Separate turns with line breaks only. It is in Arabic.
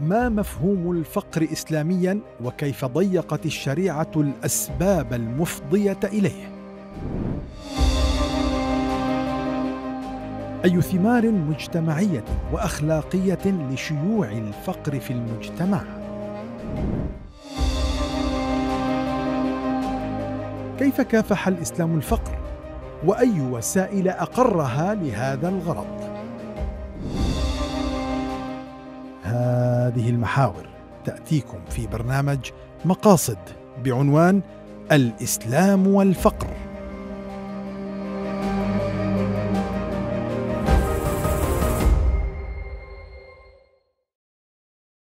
ما مفهوم الفقر اسلاميا وكيف ضيقت الشريعة الأسباب المفضية إليه؟ أي ثمار مجتمعية وأخلاقية لشيوع الفقر في المجتمع؟ كيف كافح الإسلام الفقر؟ وأي وسائل أقرها لهذا الغرض؟ هذه المحاور. تأتيكم في برنامج مقاصد بعنوان الإسلام والفقر.